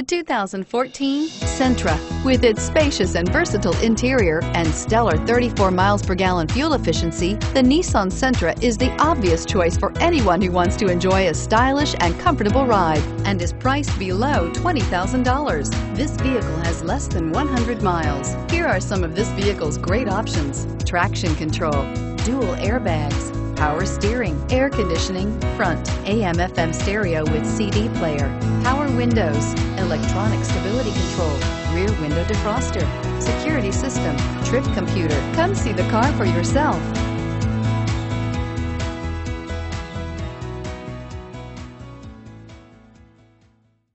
The 2014 Sentra. With its spacious and versatile interior and stellar 34 miles per gallon fuel efficiency, the Nissan Sentra is the obvious choice for anyone who wants to enjoy a stylish and comfortable ride and is priced below $20,000. This vehicle has less than 100 miles. Here are some of this vehicle's great options. Traction control, dual airbags, power steering, air conditioning, front, AM FM stereo with CD player, power windows, electronic stability control, rear window defroster, security system, trip computer. Come see the car for yourself.